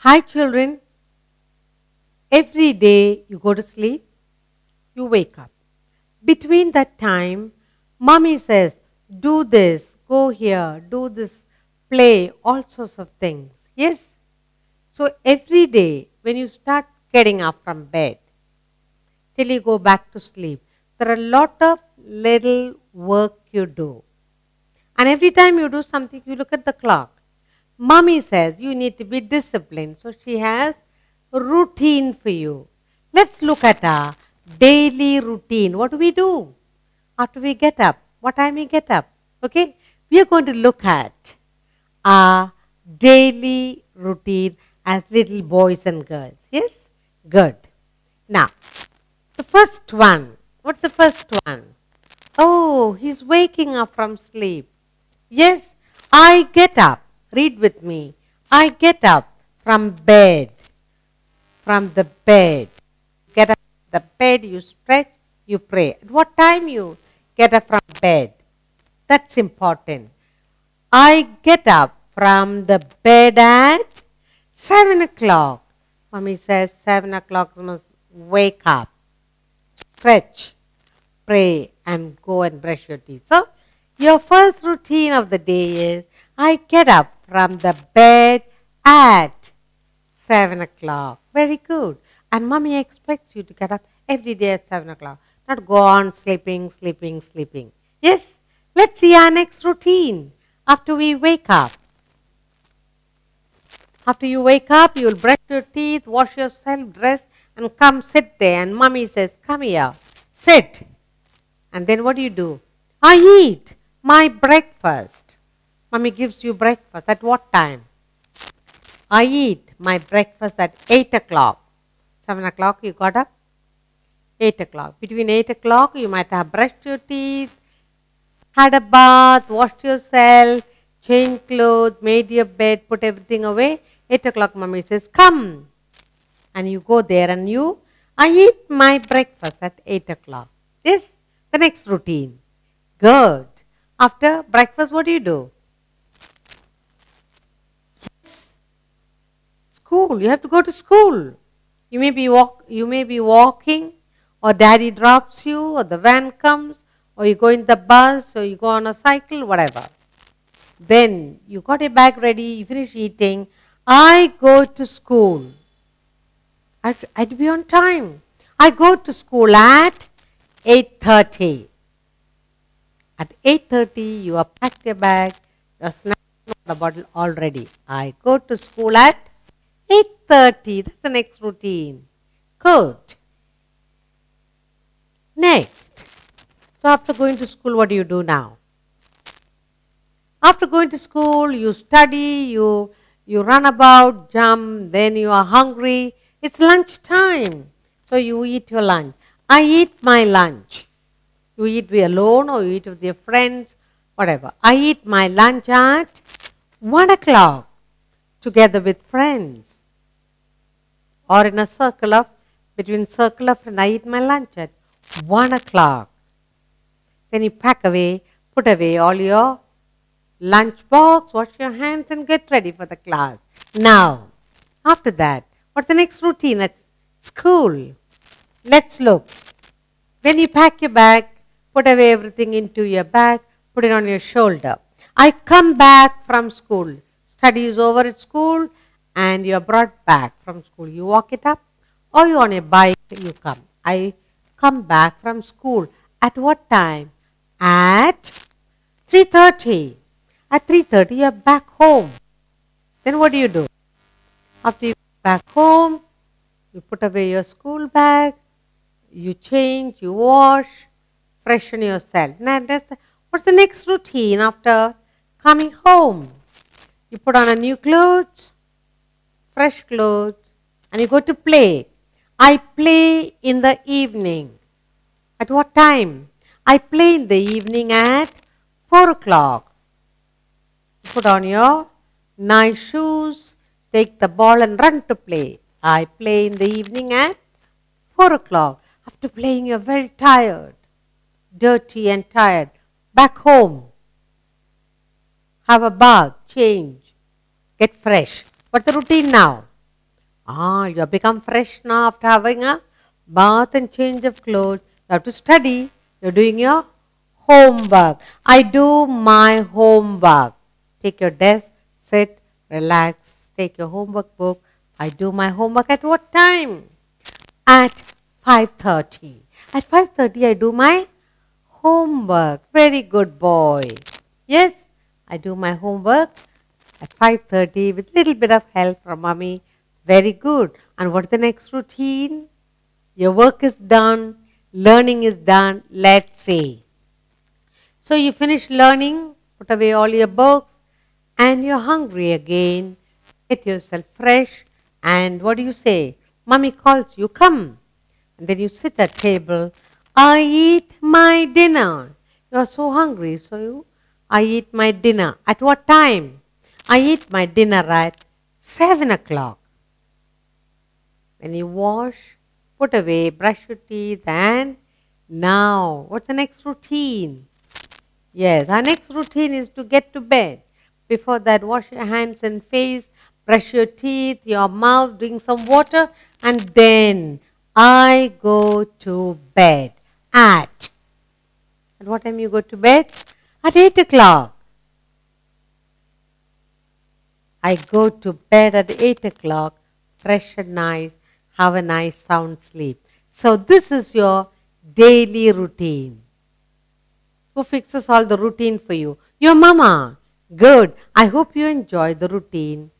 Hi, children. Every day you go to sleep, you wake up. Between that time, mommy says, do this, go here, do this, play, all sorts of things. Yes? So every day when you start getting up from bed till you go back to sleep, there are a lot of little work you do. And every time you do something, you look at the clock. Mommy says you need to be disciplined. So she has routine for you. Let's look at our daily routine. What do we do after we get up? What time we get up? Okay? We are going to look at our daily routine as little boys and girls. Yes? Good. Now, the first one. What's the first one? Oh, he's waking up from sleep. Yes, I get up. Read with me. I get up from bed. From the bed. Get up the bed, you stretch, you pray. At what time you get up from bed? That's important. I get up from the bed at 7 o'clock. Mommy says 7 o'clock you must wake up, stretch, pray, and go and brush your teeth. So, your first routine of the day is I get up from the bed at 7 o'clock. Very good. And mommy expects you to get up every day at 7 o'clock, not go on sleeping, sleeping, sleeping. Yes? Let's see our next routine after we wake up. After you wake up, you will brush your teeth, wash yourself, dress, and come sit there. And mommy says, Come here, sit. And then what do you do? I eat my breakfast. Mommy gives you breakfast. At what time? I eat my breakfast at 8 o'clock. 7 o'clock you got up? 8 o'clock. Between 8 o'clock you might have brushed your teeth, had a bath, washed yourself, changed clothes, made your bed, put everything away. 8 o'clock mummy says, come. And you go there and you, I eat my breakfast at 8 o'clock. This, the next routine. Good. After breakfast, what do you do? Yes. School. You have to go to school. You may be walk, you may be walking, or daddy drops you, or the van comes, or you go in the bus, or you go on a cycle, whatever. Then you got a bag ready, you finish eating, I go to school. I'd, I'd be on time. I go to school at 8.30. At 8.30, you have packed your bag, your snack the bottle already. I go to school at 8.30. That's the next routine. Good. Next. So after going to school, what do you do now? After going to school, you study, you you run about, jump, then you are hungry. It's lunch time. So you eat your lunch. I eat my lunch. You eat with alone or you eat with your friends, whatever. I eat my lunch at 1 o'clock together with friends. Or in a circle of, between circle of friends, I eat my lunch at 1 o'clock. Then you pack away, put away all your lunch box, wash your hands and get ready for the class. Now, after that, what's the next routine at school? Let's look. Then you pack your bag, put away everything into your bag, put it on your shoulder. I come back from school. Study is over at school and you're brought back from school. You walk it up or you on a bike, you come. I come back from school. At what time? At 3.30. At 3.30, you're back home. Then what do you do? After you back home, you put away your school bag, you change, you wash, freshen yourself. Now, that's, what's the next routine after coming home? You put on a new clothes, fresh clothes, and you go to play. I play in the evening. At what time? I play in the evening at 4 o'clock put on your nice shoes, take the ball and run to play. I play in the evening at 4 o'clock. After playing, you're very tired, dirty and tired. Back home. Have a bath, change, get fresh. What's the routine now? Ah, you have become fresh now after having a bath and change of clothes. You have to study. You're doing your homework. I do my homework. Take your desk, sit, relax, take your homework book. I do my homework at what time? At 5.30. At 5.30 I do my homework. Very good boy. Yes, I do my homework at 5.30 with little bit of help from mommy. Very good. And what's the next routine? Your work is done, learning is done, let's say. So you finish learning, put away all your books, and you're hungry again. Get yourself fresh, and what do you say? Mommy calls you, come. And then you sit at table. I eat my dinner. You are so hungry, so you, I eat my dinner. At what time? I eat my dinner at 7 o'clock. Then you wash, put away, brush your teeth, and now, what's the next routine? Yes, our next routine is to get to bed. Before that, wash your hands and face, brush your teeth, your mouth, drink some water, and then I go to bed at. At what time you go to bed? At 8 o'clock. I go to bed at 8 o'clock, fresh and nice, have a nice sound sleep. So this is your daily routine. Who fixes all the routine for you? Your mama. Good. I hope you enjoy the routine.